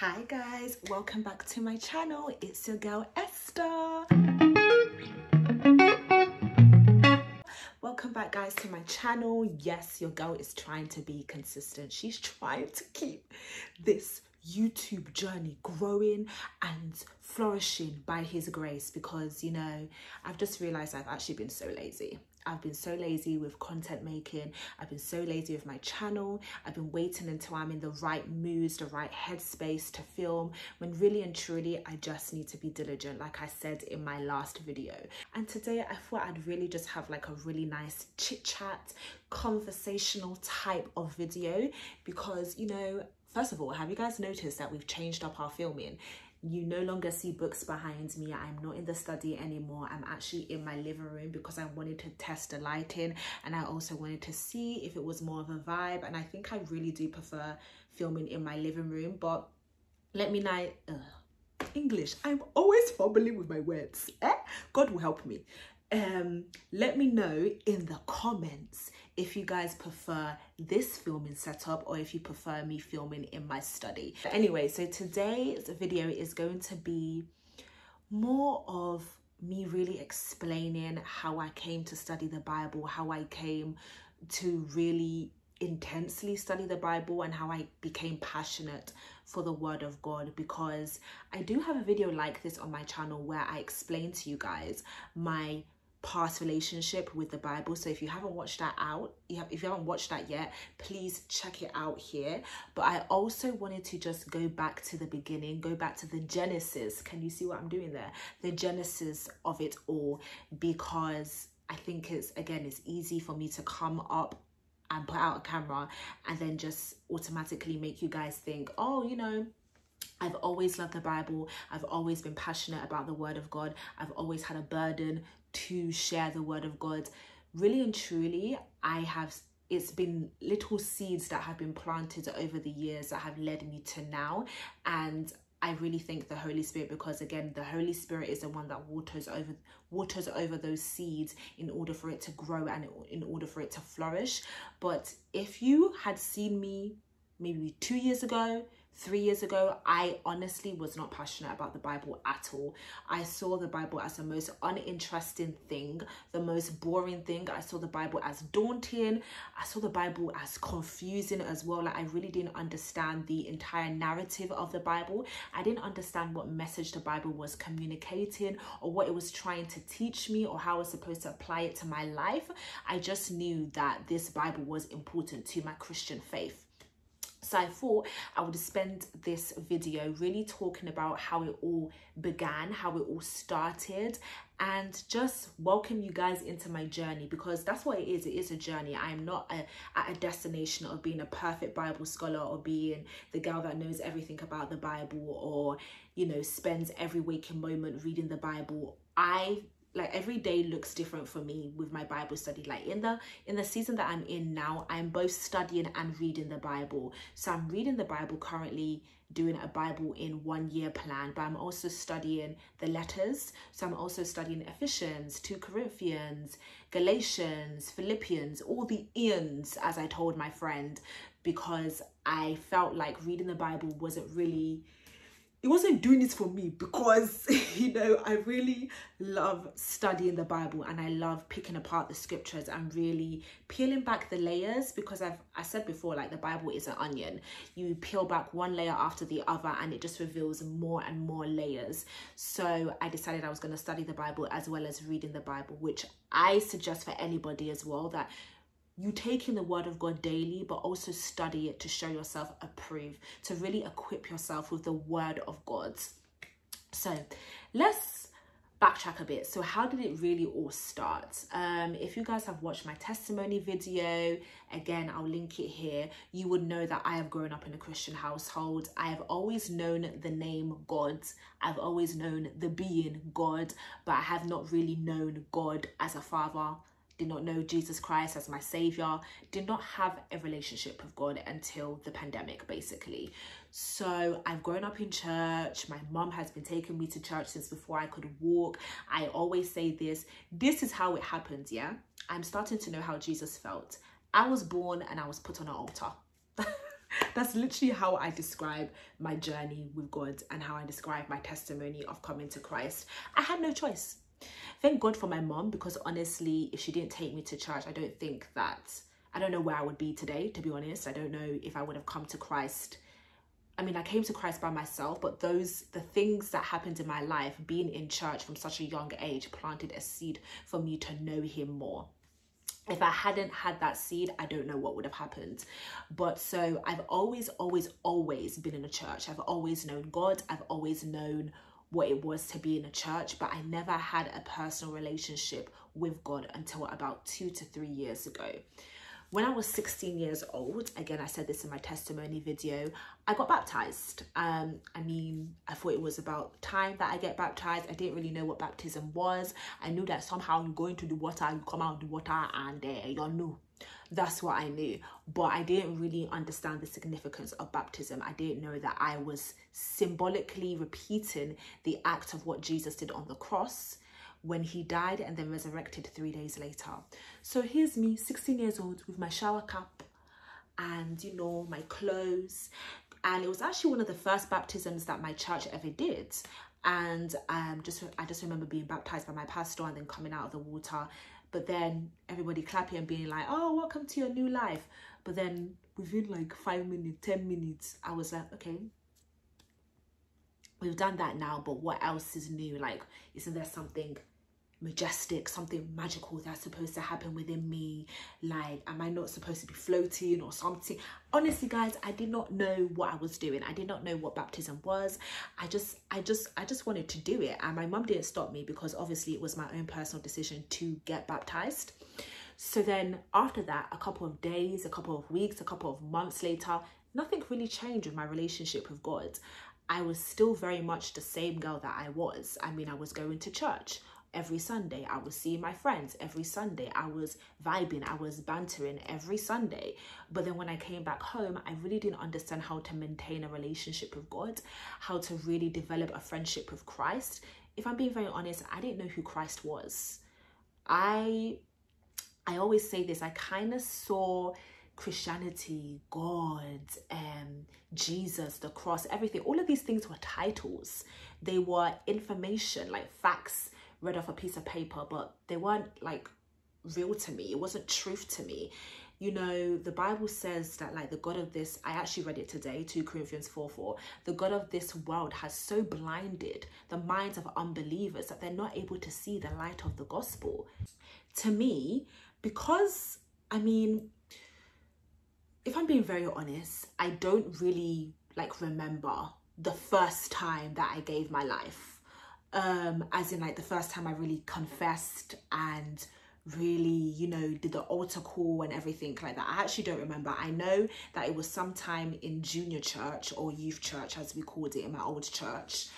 Hi guys, welcome back to my channel. It's your girl Esther. Welcome back guys to my channel. Yes, your girl is trying to be consistent. She's trying to keep this YouTube journey growing and flourishing by his grace because you know I've just realized I've actually been so lazy I've been so lazy with content making. I've been so lazy with my channel. I've been waiting until I'm in the right moods, the right headspace to film when really and truly I just need to be diligent like I said in my last video. And today I thought I'd really just have like a really nice chit chat, conversational type of video because you know, first of all, have you guys noticed that we've changed up our filming? You no longer see books behind me. I'm not in the study anymore. I'm actually in my living room because i wanted to test the lighting and i also wanted to see if it was more of a vibe. And i think i really do prefer filming in my living room but let me know uh, english. I'm always fumbling with my words. Eh? god will help me. Um let me know in the comments if you guys prefer this filming setup or if you prefer me filming in my study. But anyway so today's video is going to be more of me really explaining how I came to study the Bible, how I came to really intensely study the Bible and how I became passionate for the word of God because I do have a video like this on my channel where I explain to you guys my past relationship with the Bible. So if you haven't watched that out, if you haven't watched that yet, please check it out here. But I also wanted to just go back to the beginning, go back to the genesis. Can you see what I'm doing there? The genesis of it all, because I think it's, again, it's easy for me to come up and put out a camera and then just automatically make you guys think, oh, you know, I've always loved the Bible. I've always been passionate about the Word of God. I've always had a burden to share the word of God. Really and truly, I have it's been little seeds that have been planted over the years that have led me to now and I really thank the Holy Spirit because again the Holy Spirit is the one that waters over waters over those seeds in order for it to grow and in order for it to flourish. But if you had seen me maybe 2 years ago, three years ago, I honestly was not passionate about the Bible at all. I saw the Bible as the most uninteresting thing, the most boring thing. I saw the Bible as daunting. I saw the Bible as confusing as well. Like I really didn't understand the entire narrative of the Bible. I didn't understand what message the Bible was communicating or what it was trying to teach me or how I was supposed to apply it to my life. I just knew that this Bible was important to my Christian faith. So I thought I would spend this video really talking about how it all began, how it all started, and just welcome you guys into my journey because that's what it is. It is a journey. I am not a, at a destination of being a perfect Bible scholar or being the girl that knows everything about the Bible or, you know, spends every waking moment reading the Bible. I like every day looks different for me with my bible study. Like in the in the season that i'm in now i'm both studying and reading the bible. So i'm reading the bible currently doing a bible in one year plan but i'm also studying the letters. So i'm also studying ephesians 2 corinthians galatians philippians all the ians as i told my friend because i felt like reading the bible wasn't really it wasn't doing it for me because you know i really love studying the bible and i love picking apart the scriptures and really peeling back the layers because i've i said before like the bible is an onion. You peel back one layer after the other and it just reveals more and more layers. So i decided i was going to study the bible as well as reading the bible which i suggest for anybody as well that you take in the word of God daily, but also study it to show yourself approved, to really equip yourself with the word of God. So let's backtrack a bit. So how did it really all start? Um, if you guys have watched my testimony video, again, I'll link it here. You would know that I have grown up in a Christian household. I have always known the name God. I've always known the being God, but I have not really known God as a father, did not know Jesus Christ as my savior, did not have a relationship with God until the pandemic, basically. So I've grown up in church. My mom has been taking me to church since before I could walk. I always say this this is how it happens, yeah? I'm starting to know how Jesus felt. I was born and I was put on an altar. That's literally how I describe my journey with God and how I describe my testimony of coming to Christ. I had no choice. Thank God for my mom because honestly, if she didn't take me to church, I don't think that, I don't know where I would be today, to be honest. I don't know if I would have come to Christ I mean, I came to Christ by myself, but those, the things that happened in my life, being in church from such a young age, planted a seed for me to know Him more. If I hadn't had that seed, I don't know what would have happened. But so I've always, always, always been in a church. I've always known God. I've always known what it was to be in a church, but I never had a personal relationship with God until about two to three years ago. When I was 16 years old, again, I said this in my testimony video, I got baptized. Um, I mean, I thought it was about time that I get baptized. I didn't really know what baptism was. I knew that somehow you go into the water, you come out of the water, and uh, you're new. That's what I knew. But I didn't really understand the significance of baptism. I didn't know that I was symbolically repeating the act of what Jesus did on the cross when he died and then resurrected three days later. So here's me, 16 years old, with my shower cap and, you know, my clothes. And it was actually one of the first baptisms that my church ever did. And um, just I just remember being baptized by my pastor and then coming out of the water. But then everybody clapping and being like, oh, welcome to your new life. But then within like five minutes, 10 minutes, I was like, okay, we've done that now, but what else is new? Like, isn't there something majestic, something magical that's supposed to happen within me. Like, am I not supposed to be floating or something? Honestly, guys, I did not know what I was doing. I did not know what baptism was. I just, I just, I just wanted to do it. And my mum didn't stop me because obviously it was my own personal decision to get baptized. So then after that, a couple of days, a couple of weeks, a couple of months later, nothing really changed with my relationship with God. I was still very much the same girl that I was. I mean, I was going to church every Sunday. I was seeing my friends every Sunday. I was vibing, I was bantering every Sunday. But then when I came back home, I really didn't understand how to maintain a relationship with God, how to really develop a friendship with Christ. If I'm being very honest, I didn't know who Christ was. I I always say this, I kind of saw Christianity, God, um, Jesus, the cross, everything. All of these things were titles. They were information, like facts read off a piece of paper, but they weren't like real to me. It wasn't truth to me. You know, the Bible says that like the God of this, I actually read it today, 2 Corinthians 4 4. The God of this world has so blinded the minds of unbelievers that they're not able to see the light of the gospel. To me, because I mean, if I'm being very honest, I don't really like remember the first time that I gave my life um as in like the first time i really confessed and really you know did the altar call and everything like that. I actually don't remember. I know that it was sometime in junior church or youth church as we called it in my old church.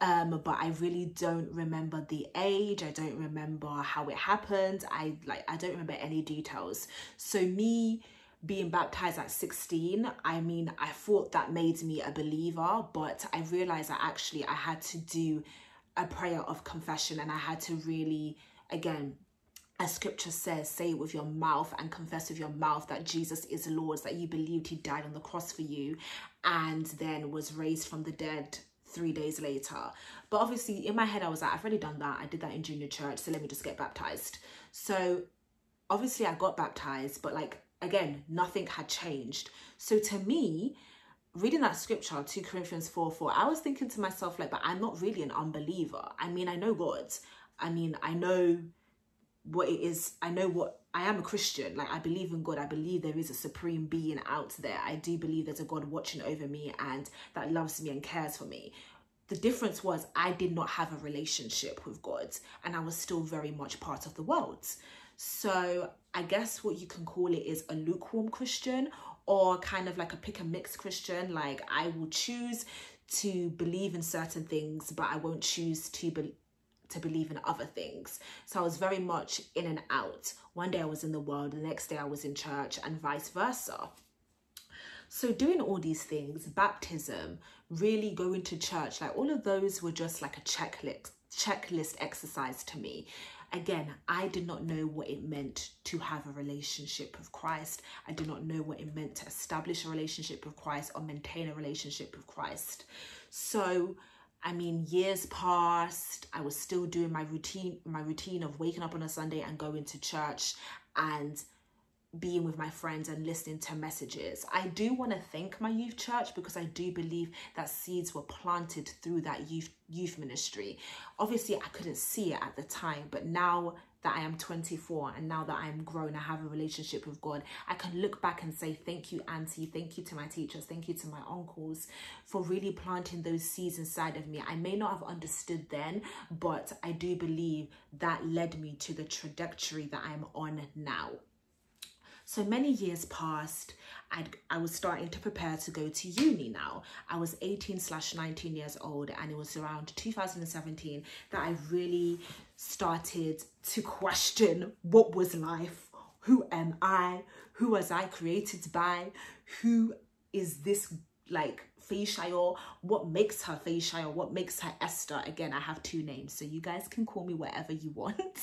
Um but i really don't remember the age. I don't remember how it happened. I like i don't remember any details. So me being baptized at 16 i mean i thought that made me a believer but i realized that actually i had to do a prayer of confession and I had to really, again, as scripture says, say it with your mouth and confess with your mouth that Jesus is Lord, that you believed he died on the cross for you and then was raised from the dead three days later. But obviously in my head, I was like, I've already done that. I did that in junior church. So let me just get baptized. So obviously I got baptized, but like, again, nothing had changed. So to me, reading that scripture 2 corinthians 4 4 i was thinking to myself like but i'm not really an unbeliever. I mean i know god. I mean i know what it is. I know what i am a christian. Like i believe in god. I believe there is a supreme being out there. I do believe there's a god watching over me and that loves me and cares for me. The difference was i did not have a relationship with god and i was still very much part of the world. So i guess what you can call it is a lukewarm christian or kind of like a pick and mix Christian. Like I will choose to believe in certain things, but I won't choose to be to believe in other things. So I was very much in and out. One day I was in the world, the next day I was in church, and vice versa. So doing all these things, baptism, really going to church, like all of those were just like a checklist checklist exercise to me. Again, I did not know what it meant to have a relationship with Christ. I did not know what it meant to establish a relationship with Christ or maintain a relationship with Christ. So, I mean, years passed. I was still doing my routine, my routine of waking up on a Sunday and going to church and being with my friends and listening to messages. I do want to thank my youth church because I do believe that seeds were planted through that youth youth ministry. Obviously, I couldn't see it at the time, but now that I am 24 and now that I am grown, I have a relationship with God, I can look back and say, Thank you, Auntie. Thank you to my teachers. Thank you to my uncles for really planting those seeds inside of me. I may not have understood then, but I do believe that led me to the trajectory that I'm on now. So many years passed. i I was starting to prepare to go to uni now. I was 18 slash 19 years old and it was around 2017 that I really started to question what was life? Who am I? Who was I created by? Who is this like Fayshayo? What makes her Fayshayo? What makes her Esther? Again, I have two names, so you guys can call me whatever you want.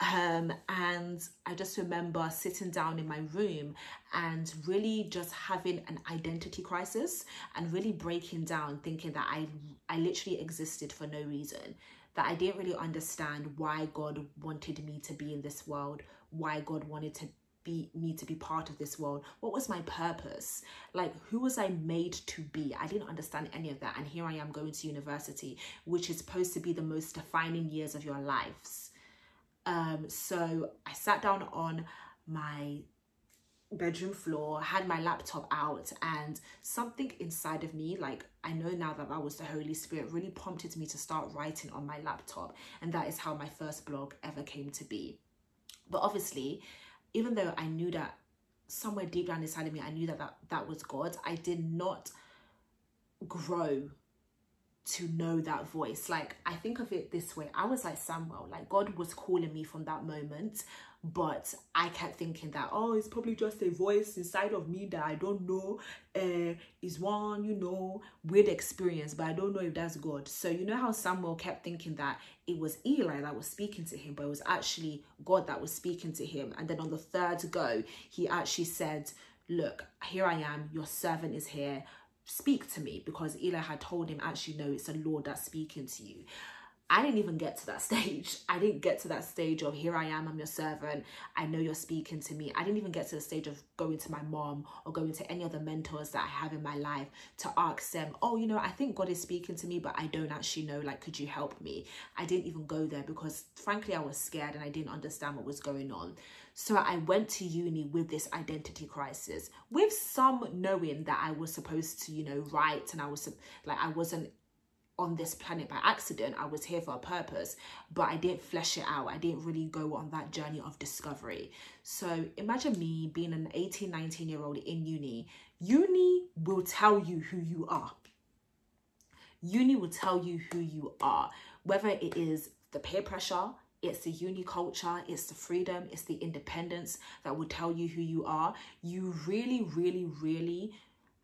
Um, and I just remember sitting down in my room and really just having an identity crisis and really breaking down, thinking that I I literally existed for no reason, that I didn't really understand why God wanted me to be in this world, why God wanted to be me to be part of this world. What was my purpose? Like who was i made to be? I didn't understand any of that. And here i am going to university which is supposed to be the most defining years of your lives um, so I sat down on my bedroom floor, had my laptop out, and something inside of me, like I know now that that was the Holy Spirit, really prompted me to start writing on my laptop. And that is how my first blog ever came to be. But obviously, even though I knew that somewhere deep down inside of me, I knew that that, that was God, I did not grow to know that voice. Like, I think of it this way I was like Samuel, like, God was calling me from that moment, but I kept thinking that, oh, it's probably just a voice inside of me that I don't know uh, is one, you know, weird experience, but I don't know if that's God. So, you know how Samuel kept thinking that it was Eli that was speaking to him, but it was actually God that was speaking to him. And then on the third go, he actually said, Look, here I am, your servant is here speak to me because Eli had told him, actually, no, it's the Lord that's speaking to you. I didn't even get to that stage. I didn't get to that stage of here I am, I'm your servant. I know you're speaking to me. I didn't even get to the stage of going to my mom or going to any other mentors that I have in my life to ask them, oh, you know, I think God is speaking to me, but I don't actually know. Like, could you help me? I didn't even go there because frankly, I was scared and I didn't understand what was going on. So I went to uni with this identity crisis, with some knowing that I was supposed to, you know, write and I was like, I wasn't on this planet by accident. I was here for a purpose, but I didn't flesh it out. I didn't really go on that journey of discovery. So imagine me being an 18, 19 year old in uni. Uni will tell you who you are. Uni will tell you who you are, whether it is the peer pressure, it's the uni culture, it's the freedom, it's the independence that will tell you who you are. You really, really, really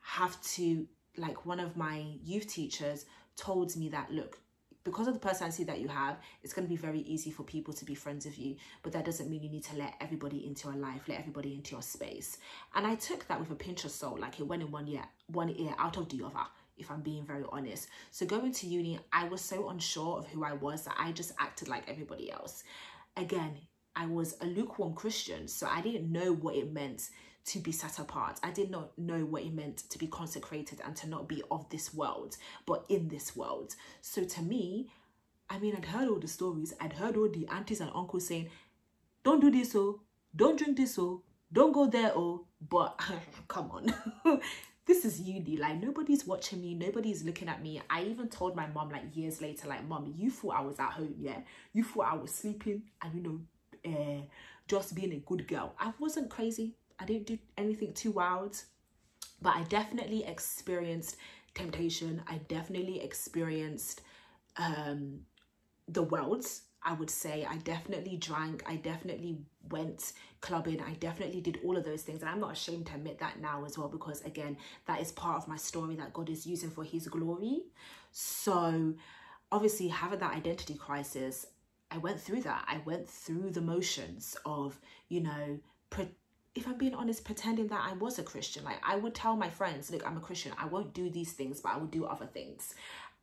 have to, like one of my youth teachers told me that, look, because of the personality that you have, it's going to be very easy for people to be friends with you. But that doesn't mean you need to let everybody into your life, let everybody into your space. And I took that with a pinch of salt, like it went in one ear, one ear out of the other if I'm being very honest. So going to uni, I was so unsure of who I was that I just acted like everybody else. Again, I was a lukewarm Christian, so I didn't know what it meant to be set apart. I did not know what it meant to be consecrated and to not be of this world, but in this world. So to me, I mean, I'd heard all the stories, I'd heard all the aunties and uncles saying, don't do this, oh, don't drink this, oh, don't go there, oh, but come on. this is uni. Like nobody's watching me. Nobody's looking at me. I even told my mom like years later like mom you thought i was at home yeah? You thought i was sleeping and you know uh, just being a good girl. I wasn't crazy i didn't do anything too wild but i definitely experienced temptation i definitely experienced um the worlds I would say I definitely drank, I definitely went clubbing, I definitely did all of those things. And I'm not ashamed to admit that now as well, because again, that is part of my story that God is using for his glory. So obviously having that identity crisis, I went through that. I went through the motions of, you know, pre- if I'm being honest, pretending that I was a Christian. Like I would tell my friends, look, I'm a Christian. I won't do these things, but I will do other things.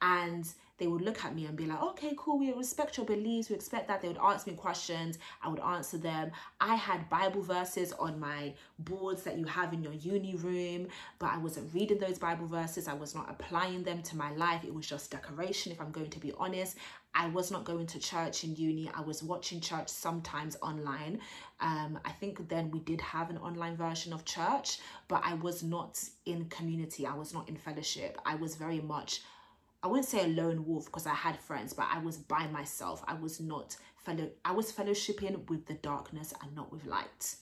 And they would look at me and be like, okay, cool, we respect your beliefs, we expect that. They would ask me questions, I would answer them. I had Bible verses on my boards that you have in your uni room, but I wasn't reading those Bible verses, I was not applying them to my life. It was just decoration, if I'm going to be honest. I was not going to church in uni. I was watching church sometimes online. Um, I think then we did have an online version of church, but I was not in community. I was not in fellowship. I was very much I wouldn't say a lone wolf because I had friends, but I was by myself. I was not fellow I was fellowshipping with the darkness and not with light.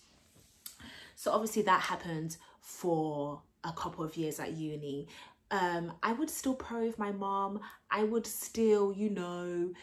So obviously that happened for a couple of years at uni. Um, I would still pray with my mom. I would still, you know,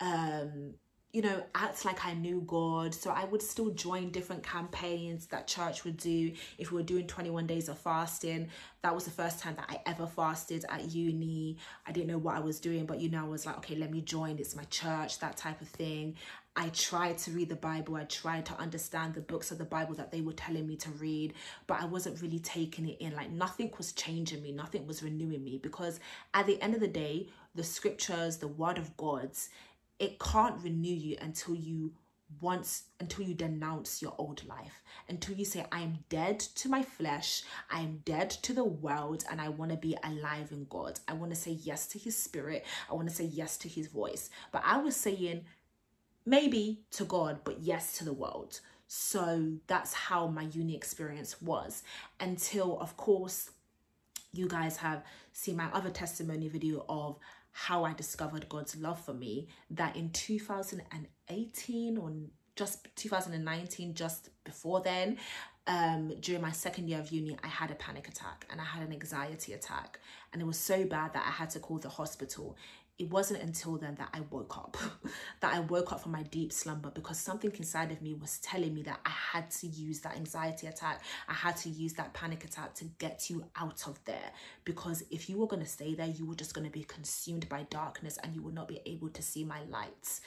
um, you know, act like I knew God. So I would still join different campaigns that church would do. If we were doing 21 days of fasting, that was the first time that I ever fasted at uni. I didn't know what I was doing, but you know, I was like, okay, let me join. It's my church, that type of thing. I tried to read the Bible. I tried to understand the books of the Bible that they were telling me to read, but I wasn't really taking it in. Like nothing was changing me, nothing was renewing me because at the end of the day, the scriptures, the word of God's, it can't renew you until you once until you denounce your old life. Until you say i am dead to my flesh i am dead to the world and i want to be alive in god. I want to say yes to his spirit i want to say yes to his voice. But i was saying maybe to god but yes to the world. So that's how my uni experience was. Until of course you guys have seen my other testimony video of how I discovered God's love for me that in 2018 or just 2019, just before then, um, during my second year of uni, I had a panic attack and I had an anxiety attack. And it was so bad that I had to call the hospital it wasn't until then that I woke up, that I woke up from my deep slumber because something inside of me was telling me that I had to use that anxiety attack. I had to use that panic attack to get you out of there. Because if you were going to stay there, you were just going to be consumed by darkness and you would not be able to see my lights.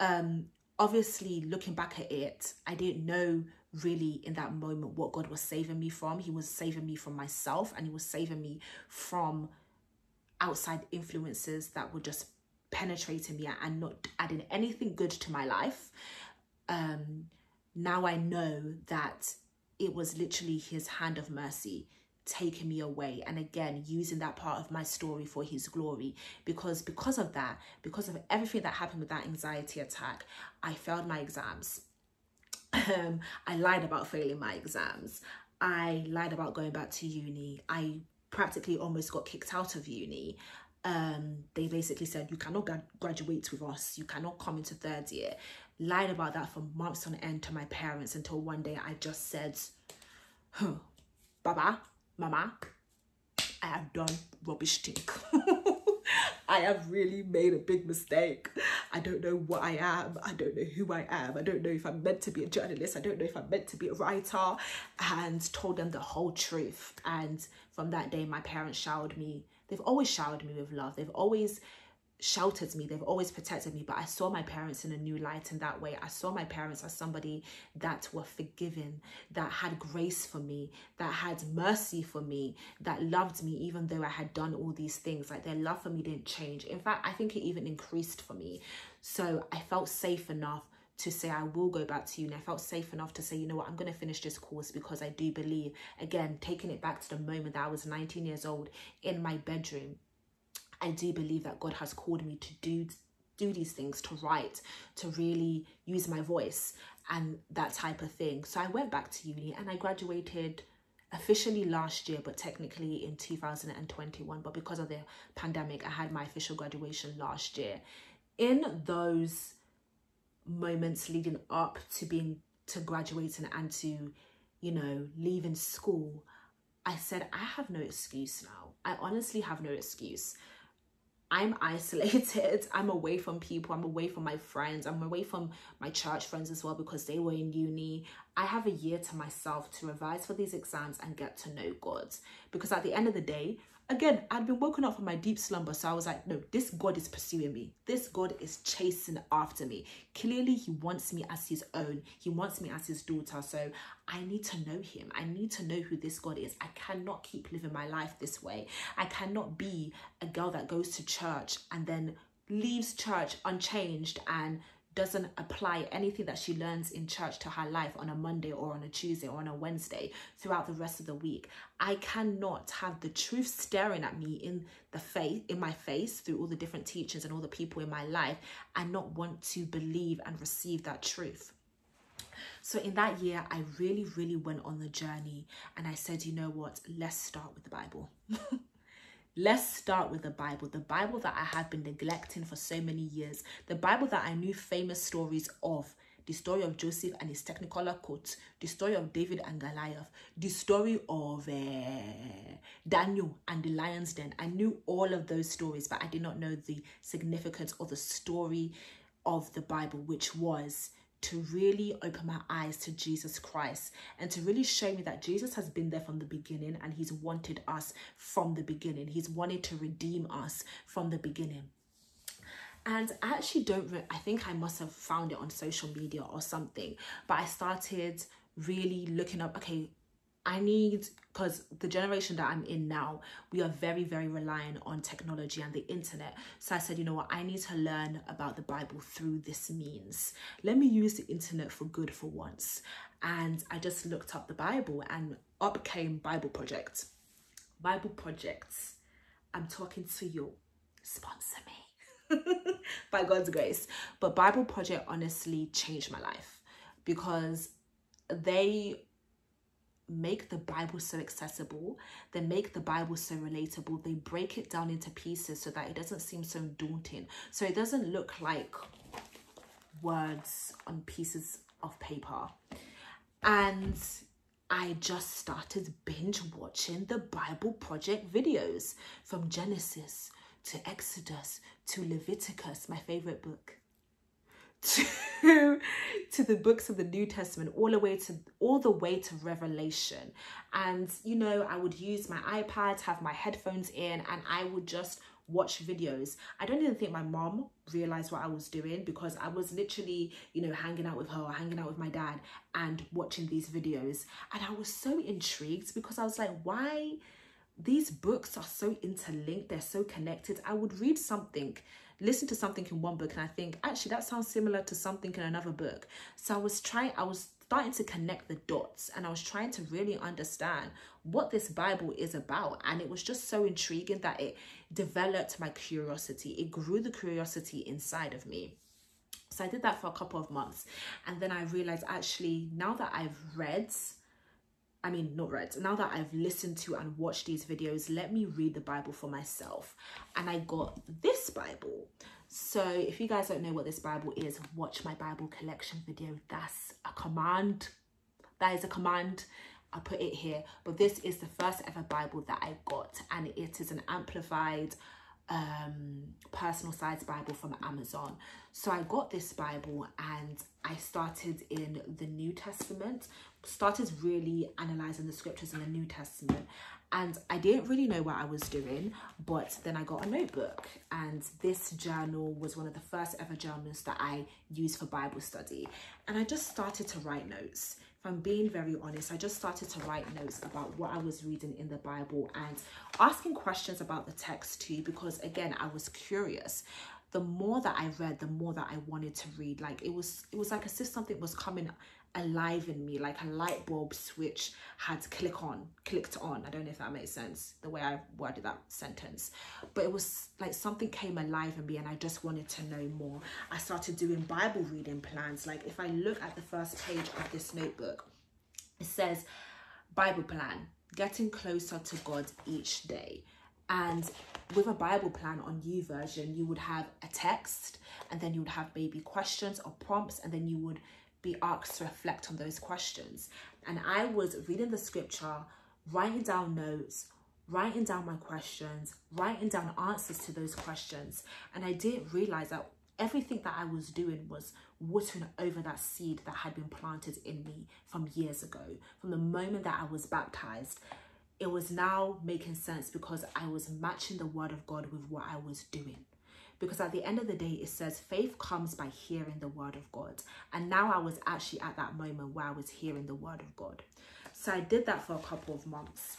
Um, obviously, looking back at it, I didn't know really in that moment what God was saving me from. He was saving me from myself and He was saving me from outside influences that were just penetrating me and not adding anything good to my life. Um, now I know that it was literally his hand of mercy taking me away and again using that part of my story for his glory. Because because of that because of everything that happened with that anxiety attack i failed my exams. Um i lied about failing my exams. I lied about going back to uni. I practically almost got kicked out of uni. Um they basically said you cannot gra graduate with us. You cannot come into third year. Lied about that for months on end to my parents until one day i just said huh, baba mama i have done rubbish thing I have really made a big mistake. I don't know what I am. I don't know who I am. I don't know if I'm meant to be a journalist. I don't know if I'm meant to be a writer. And told them the whole truth. And from that day, my parents showered me. They've always showered me with love. They've always sheltered me. They've always protected me but i saw my parents in a new light in that way. I saw my parents as somebody that were forgiving that had grace for me that had mercy for me that loved me even though i had done all these things. Like their love for me didn't change. In fact i think it even increased for me. So i felt safe enough to say I will go back to uni. I felt safe enough to say, you know what, I'm going to finish this course because I do believe, again, taking it back to the moment that I was 19 years old in my bedroom, I do believe that God has called me to do do these things, to write, to really use my voice and that type of thing. So I went back to uni and I graduated officially last year, but technically in 2021. But because of the pandemic, I had my official graduation last year. In those moments leading up to being to graduating and to, you know, leaving school, I said, I have no excuse now. I honestly have no excuse. I'm isolated. I'm away from people. I'm away from my friends. I'm away from my church friends as well because they were in uni. I have a year to myself to revise for these exams and get to know God. Because at the end of the day, again, I'd been woken up from my deep slumber. So I was like, no, this God is pursuing me. This God is chasing after me. Clearly, he wants me as his own. He wants me as his daughter. So I need to know him. I need to know who this God is. I cannot keep living my life this way. I cannot be a girl that goes to church and then leaves church unchanged and doesn't apply anything that she learns in church to her life on a Monday or on a Tuesday or on a Wednesday throughout the rest of the week. I cannot have the truth staring at me in the face in my face through all the different teachers and all the people in my life and not want to believe and receive that truth. So in that year, I really, really went on the journey and I said, you know what, let's start with the Bible. Let's start with the Bible, the Bible that I have been neglecting for so many years, the Bible that I knew famous stories of, the story of Joseph and his technicolor coat, the story of David and Goliath, the story of uh, Daniel and the lion's den. I knew all of those stories, but I did not know the significance or the story of the Bible, which was to really open my eyes to Jesus Christ and to really show me that Jesus has been there from the beginning and he's wanted us from the beginning. He's wanted to redeem us from the beginning. And I actually don't, I think I must have found it on social media or something, but I started really looking up, okay, I need, because the generation that I'm in now, we are very, very reliant on technology and the internet. So I said, you know what, I need to learn about the Bible through this means. Let me use the internet for good for once. And I just looked up the Bible and up came Bible Project. Bible Projects, I'm talking to you. Sponsor me. By God's grace. But Bible Project honestly changed my life because they make the Bible so accessible, they make the Bible so relatable, they break it down into pieces so that it doesn't seem so daunting. So it doesn't look like words on pieces of paper. And I just started binge watching the Bible Project videos from Genesis to Exodus to Leviticus, my favorite book to to the books of the New Testament all the way to all the way to Revelation. And you know I would use my iPad have my headphones in and I would just watch videos. I don't even think my mom realized what I was doing because I was literally you know hanging out with her or hanging out with my dad and watching these videos. And I was so intrigued because I was like why these books are so interlinked they're so connected. I would read something listen to something in one book and I think, actually, that sounds similar to something in another book. So I was trying, I was starting to connect the dots and I was trying to really understand what this Bible is about. And it was just so intriguing that it developed my curiosity. It grew the curiosity inside of me. So I did that for a couple of months. And then I realized actually, now that I've read I mean, not read. Now that I've listened to and watched these videos, let me read the Bible for myself. And I got this Bible. So if you guys don't know what this Bible is, watch my Bible collection video. That's a command. That is a command. I'll put it here. But this is the first ever Bible that I got. And it is an amplified um, personal size Bible from Amazon. So I got this Bible and I started in the New Testament, started really analyzing the scriptures in the New Testament. And I didn't really know what I was doing, but then I got a notebook and this journal was one of the first ever journals that I used for Bible study. And I just started to write notes if I'm being very honest, I just started to write notes about what I was reading in the Bible and asking questions about the text too, because again, I was curious. The more that I read, the more that I wanted to read. Like it was, it was like as if something was coming alive in me, like a light bulb switch had click on, clicked on. I don't know if that makes sense, the way I worded that sentence. But it was like something came alive in me and I just wanted to know more. I started doing Bible reading plans. Like if I look at the first page of this notebook, it says Bible plan, getting closer to God each day. And with a Bible plan on YouVersion, you would have a text and then you would have maybe questions or prompts and then you would be asked to reflect on those questions. And I was reading the scripture, writing down notes, writing down my questions, writing down answers to those questions. And I didn't realize that everything that I was doing was watering over that seed that had been planted in me from years ago. From the moment that I was baptized, it was now making sense because I was matching the word of God with what I was doing. Because at the end of the day, it says faith comes by hearing the word of God. And now I was actually at that moment where I was hearing the word of God. So I did that for a couple of months.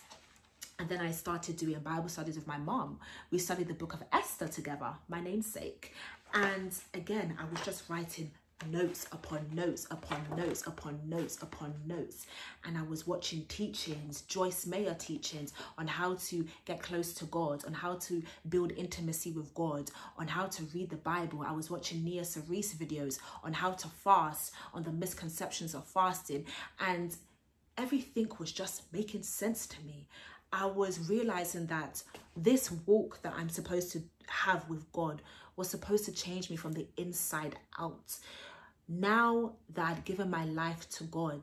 And then I started doing Bible studies with my mom. We studied the book of Esther together, my namesake. And again, I was just writing notes upon notes upon notes upon notes upon notes. And i was watching teachings joyce meyer teachings on how to get close to god on how to build intimacy with god on how to read the bible. I was watching nia Cerise videos on how to fast on the misconceptions of fasting. And everything was just making sense to me. I was realizing that this walk that i'm supposed to have with god was supposed to change me from the inside out now that I'd given my life to God,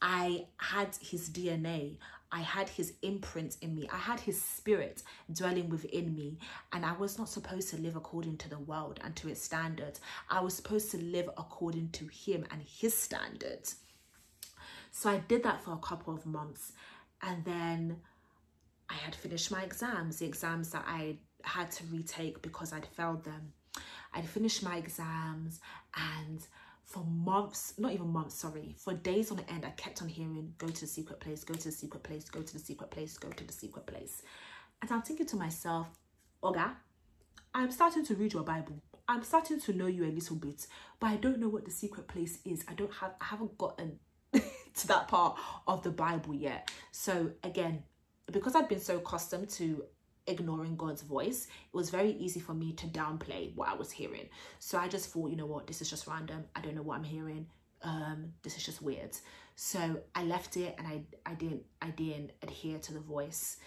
I had his DNA. I had his imprint in me. I had his spirit dwelling within me. And I was not supposed to live according to the world and to its standards. I was supposed to live according to him and his standards. So I did that for a couple of months. And then I had finished my exams, the exams that I had to retake because I'd failed them. I'd finished my exams and for months, not even months, sorry, for days on end, I kept on hearing, go to the secret place, go to the secret place, go to the secret place, go to the secret place. And I'm thinking to myself, Oga, I'm starting to read your Bible. I'm starting to know you a little bit, but I don't know what the secret place is. I don't have, I haven't gotten to that part of the Bible yet. So again, because I've been so accustomed to ignoring God's voice, it was very easy for me to downplay what I was hearing. So I just thought, you know what, this is just random. I don't know what I'm hearing. Um, this is just weird. So I left it and I, I didn't I didn't adhere to the voice.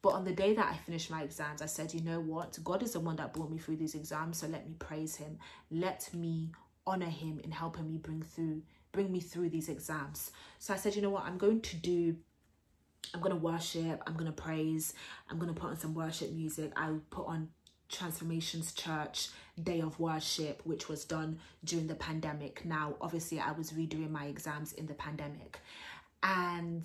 But on the day that I finished my exams, I said, you know what? God is the one that brought me through these exams. So let me praise him. Let me honor him in helping me bring through bring me through these exams. So I said, you know what? I'm going to do I'm going to worship, I'm going to praise, I'm going to put on some worship music. I put on Transformations Church Day of Worship, which was done during the pandemic. Now, obviously, I was redoing my exams in the pandemic. And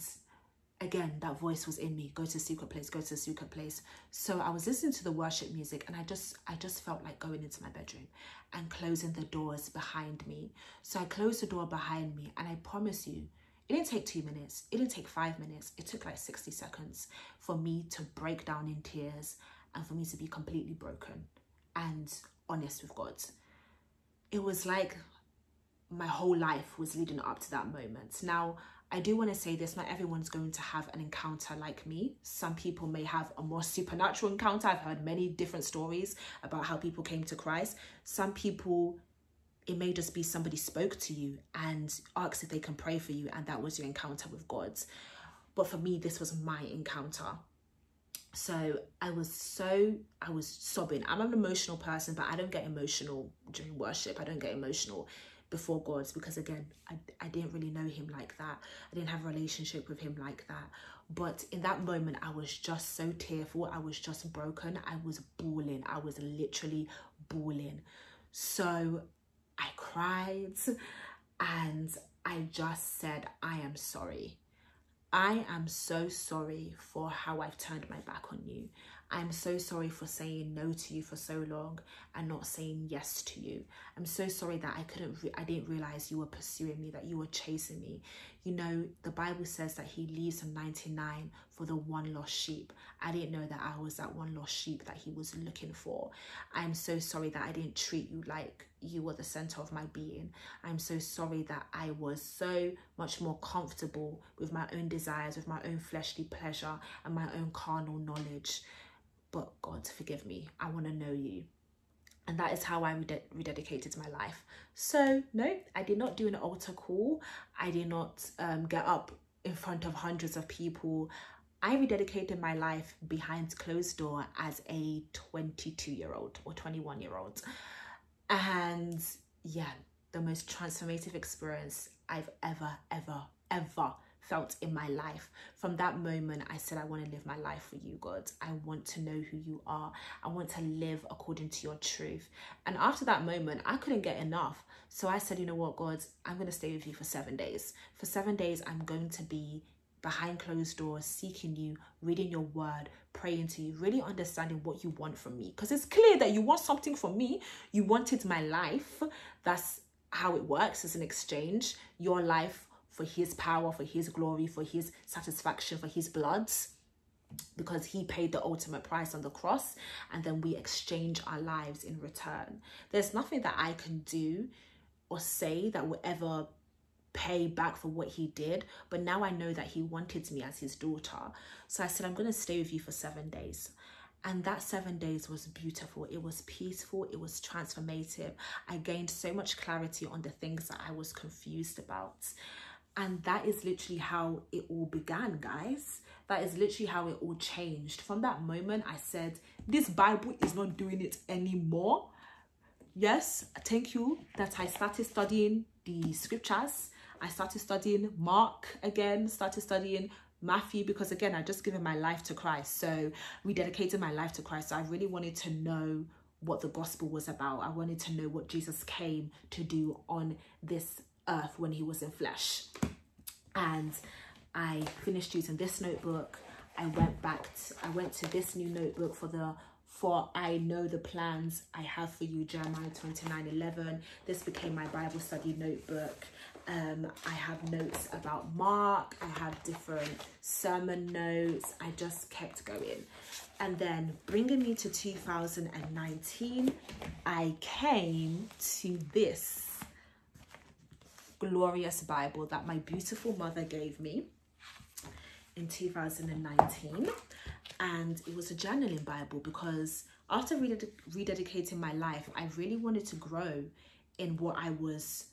again, that voice was in me, go to secret place, go to secret place. So I was listening to the worship music and I just I just felt like going into my bedroom and closing the doors behind me. So I closed the door behind me and I promise you, it didn't take two minutes. It didn't take five minutes. It took like 60 seconds for me to break down in tears and for me to be completely broken and honest with God. It was like my whole life was leading up to that moment. Now, I do want to say this, not everyone's going to have an encounter like me. Some people may have a more supernatural encounter. I've heard many different stories about how people came to Christ. Some people it may just be somebody spoke to you and asked if they can pray for you and that was your encounter with God. But for me, this was my encounter. So I was so, I was sobbing. I'm an emotional person, but I don't get emotional during worship. I don't get emotional before God because again, I, I didn't really know him like that. I didn't have a relationship with him like that. But in that moment, I was just so tearful. I was just broken. I was bawling. I was literally bawling. So I cried and I just said, I am sorry. I am so sorry for how I've turned my back on you. I'm so sorry for saying no to you for so long and not saying yes to you. I'm so sorry that I couldn't, I didn't realize you were pursuing me, that you were chasing me. You know, the Bible says that he leaves the 99 for the one lost sheep. I didn't know that I was that one lost sheep that he was looking for. I'm so sorry that I didn't treat you like you were the center of my being. I'm so sorry that I was so much more comfortable with my own desires, with my own fleshly pleasure and my own carnal knowledge. But God, forgive me. I want to know you. And that is how I rededicated my life. So, no, I did not do an altar call. I did not um, get up in front of hundreds of people. I rededicated my life behind closed door as a 22 year old or 21 year old. And yeah, the most transformative experience I've ever, ever, ever felt in my life. From that moment, I said, I want to live my life for you, God. I want to know who you are. I want to live according to your truth. And after that moment, I couldn't get enough. So I said, you know what, God, I'm going to stay with you for seven days. For seven days, I'm going to be behind closed doors, seeking you, reading your word, praying to you, really understanding what you want from me. Because it's clear that you want something from me. You wanted my life. That's how it works as an exchange. Your life for his power, for his glory, for his satisfaction, for his bloods because he paid the ultimate price on the cross and then we exchange our lives in return. There's nothing that I can do or say that will ever pay back for what he did, but now I know that he wanted me as his daughter. So I said, I'm going to stay with you for seven days. And that seven days was beautiful. It was peaceful. It was transformative. I gained so much clarity on the things that I was confused about. And that is literally how it all began, guys. That is literally how it all changed. From that moment, I said, this Bible is not doing it anymore. Yes, thank you that I started studying the scriptures. I started studying Mark again, started studying Matthew because again, I just given my life to Christ. So rededicated my life to Christ. So I really wanted to know what the gospel was about. I wanted to know what Jesus came to do on this earth when he was in flesh. And I finished using this notebook. I went back, to, I went to this new notebook for the for I know the plans I have for you, Jeremiah 29 11. This became my Bible study notebook. Um, I have notes about Mark, I have different sermon notes. I just kept going. And then bringing me to 2019, I came to this glorious Bible that my beautiful mother gave me in 2019 and it was a journaling bible because after reded rededicating my life i really wanted to grow in what i was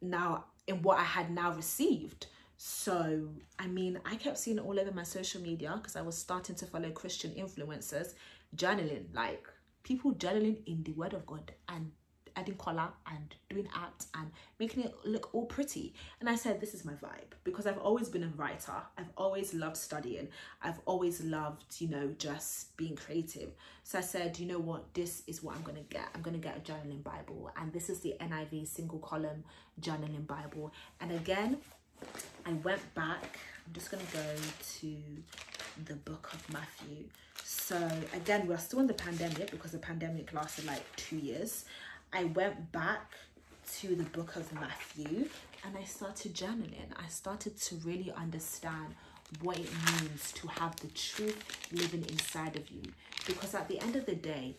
now in what i had now received. So i mean i kept seeing it all over my social media because i was starting to follow christian influencers journaling like people journaling in the word of god and adding color and doing art and making it look all pretty. And i said this is my vibe because i've always been a writer. I've always loved studying. I've always loved you know just being creative. So i said you know what? This is what i'm gonna get. I'm gonna get a journaling bible and this is the niv single column journaling bible and again i went back i'm just gonna go to the book of matthew so again we're still in the pandemic because the pandemic lasted like two years I went back to the book of Matthew and I started journaling. I started to really understand what it means to have the truth living inside of you. Because at the end of the day,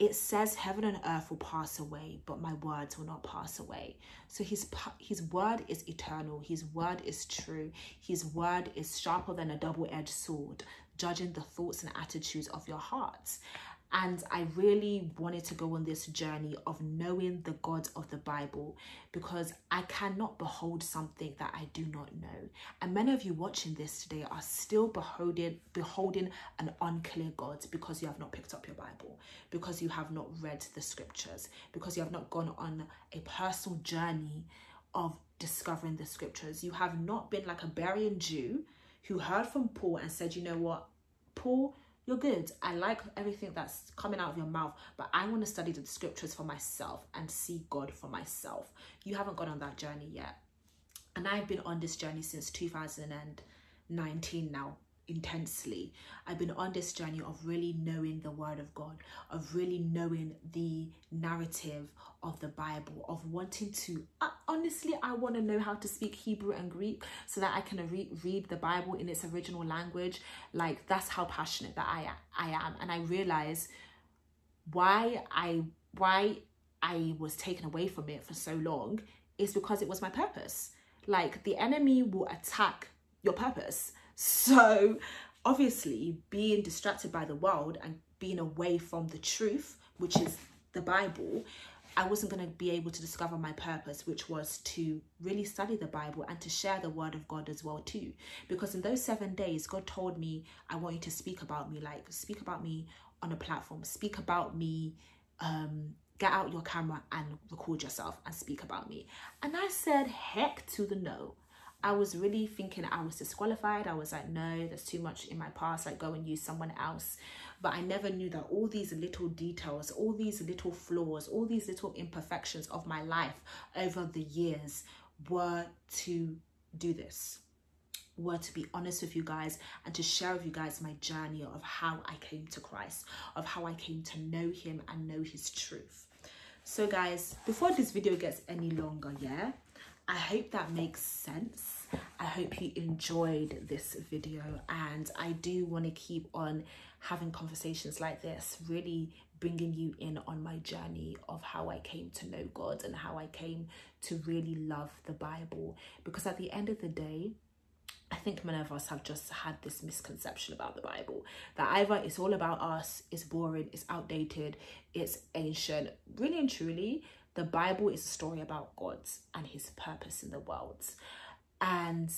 it says heaven and earth will pass away, but my words will not pass away. So his his word is eternal. His word is true. His word is sharper than a double-edged sword, judging the thoughts and attitudes of your hearts. And I really wanted to go on this journey of knowing the God of the Bible because I cannot behold something that I do not know. And many of you watching this today are still beholding, beholding an unclear God because you have not picked up your Bible, because you have not read the scriptures, because you have not gone on a personal journey of discovering the scriptures. You have not been like a Berean Jew who heard from Paul and said, you know what, Paul you're good. I like everything that's coming out of your mouth, but I want to study the scriptures for myself and see God for myself. You haven't gone on that journey yet. And I've been on this journey since 2019 now intensely. I've been on this journey of really knowing the word of God, of really knowing the narrative of the Bible, of wanting to, uh, honestly, I want to know how to speak Hebrew and Greek so that I can re read the Bible in its original language. Like that's how passionate that I, I am. And I realize why I, why I was taken away from it for so long is because it was my purpose. Like the enemy will attack your purpose so obviously being distracted by the world and being away from the truth, which is the Bible, I wasn't going to be able to discover my purpose, which was to really study the Bible and to share the word of God as well too. Because in those seven days, God told me, I want you to speak about me, like speak about me on a platform, speak about me, um, get out your camera and record yourself and speak about me. And I said, heck to the no. I was really thinking I was disqualified. I was like, no, there's too much in my past, like go and use someone else. But I never knew that all these little details, all these little flaws, all these little imperfections of my life over the years were to do this were to be honest with you guys and to share with you guys my journey of how I came to Christ, of how I came to know him and know his truth. So guys, before this video gets any longer, yeah, I hope that makes sense. I hope you enjoyed this video and I do want to keep on having conversations like this, really bringing you in on my journey of how I came to know God and how I came to really love the Bible. Because at the end of the day, I think many of us have just had this misconception about the Bible that either it's all about us, it's boring, it's outdated, it's ancient. Really and truly, the Bible is a story about God and his purpose in the world. And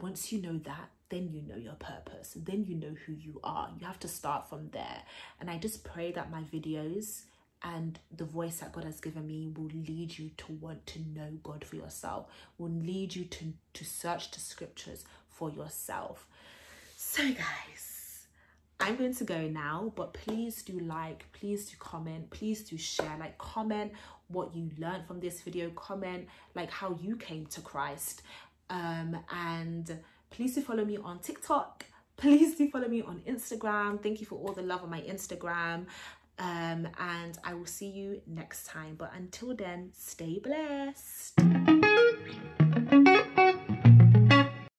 once you know that, then you know your purpose, then you know who you are. You have to start from there. And I just pray that my videos and the voice that God has given me will lead you to want to know God for yourself, will lead you to, to search the scriptures for yourself. So, guys, I'm going to go now, but please do like, please do comment, please do share, like comment what you learned from this video, comment like how you came to Christ. Um, and please do follow me on TikTok. Please do follow me on Instagram. Thank you for all the love on my Instagram. Um, and I will see you next time. But until then, stay blessed.